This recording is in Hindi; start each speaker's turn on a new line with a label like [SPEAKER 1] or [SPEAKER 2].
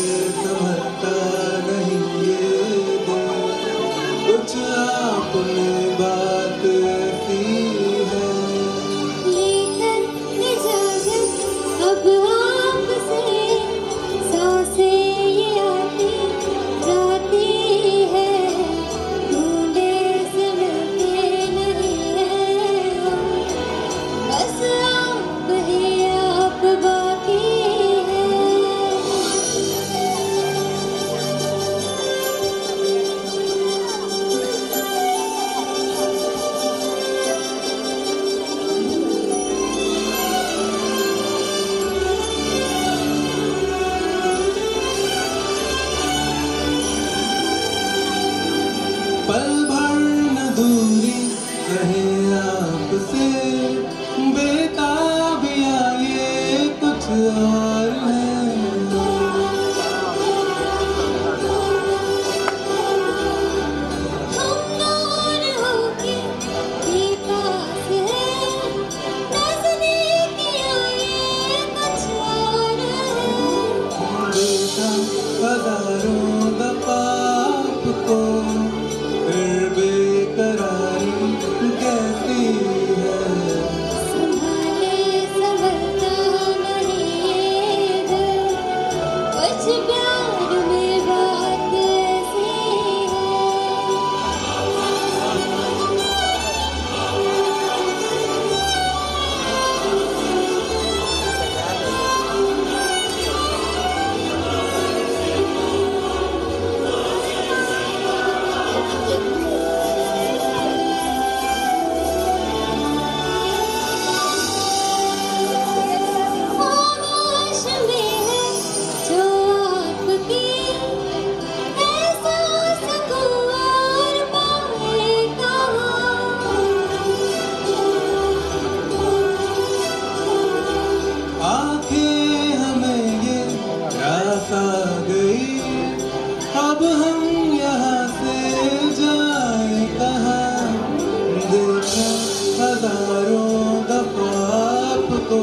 [SPEAKER 1] with the She पास
[SPEAKER 2] गई। अब हम यहाँ से जाए कहाँ? देखा हज़ारों दफ़ा आपको